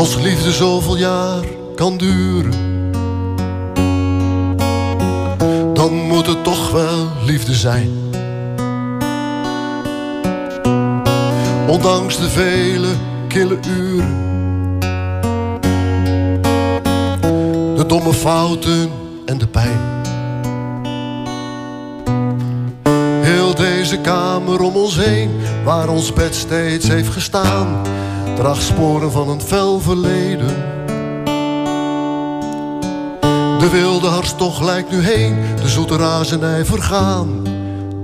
Als liefde zoveel jaar kan duren, dan moet het toch wel liefde zijn. Ondanks de vele kille uren, de domme fouten en de pijn. Deze kamer om ons heen, waar ons bed steeds heeft gestaan draagt sporen van een fel verleden. De wilde hartstocht lijkt nu heen, de zoete razernij vergaan.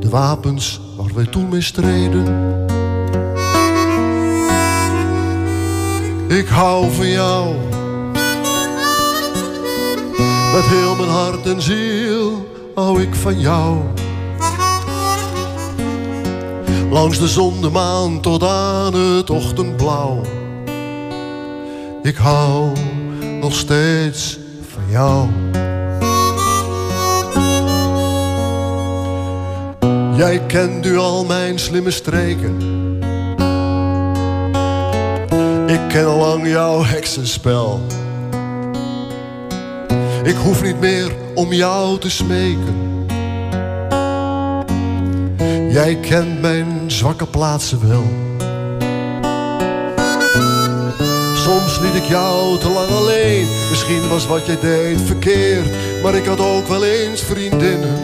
De wapens waar wij toen mee streden. Ik hou van jou. Met heel mijn hart en ziel hou ik van jou. Langs de zon, de maan tot aan het ochtendblauw. Ik hou nog steeds van jou. Jij kent nu al mijn slimme streken. Ik ken al lang jouw heksenspel. Ik hoef niet meer om jou te smeken. Jij kent mijn zwakke plaatsen wel. Soms liet ik jou te lang alleen. Misschien was wat jij deed verkeerd, maar ik had ook wel eens vriendinnen.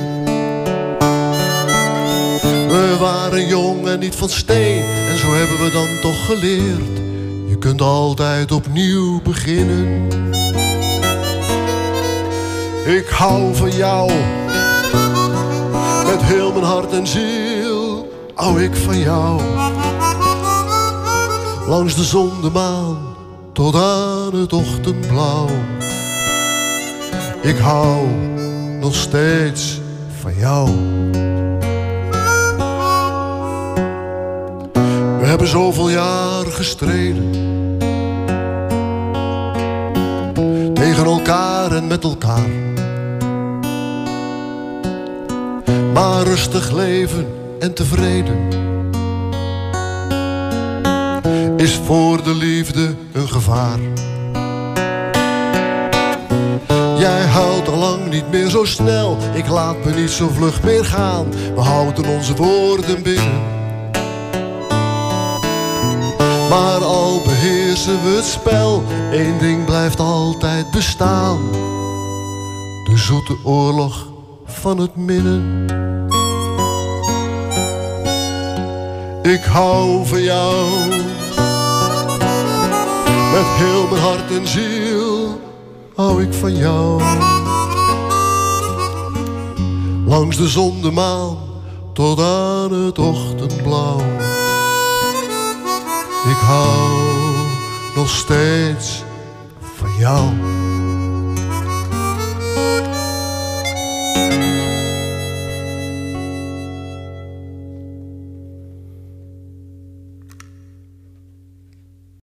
We waren jong en niet van steen, en zo hebben we dan toch geleerd. Je kunt altijd opnieuw beginnen. Ik hou van jou, met heel mijn hart en ziel hou ik van jou. Langs de zon, de maan, tot aan het ochtendblauw. Ik hou nog steeds van jou. We hebben zoveel jaar gestreden. Tegen elkaar en met elkaar. Maar rustig leven en tevreden is voor de liefde een gevaar. Jij huilt al lang niet meer zo snel, ik laat me niet zo vlug meer gaan. We houden onze woorden binnen. Maar al beheersen we het spel, één ding blijft altijd bestaan. De zoete oorlog van het minnen. Ik hou van jou. Met heel mijn hart en ziel hou ik van jou. Langs de zon, de maan, tot aan het ochtendblauw. Ik hou nog steeds van jou.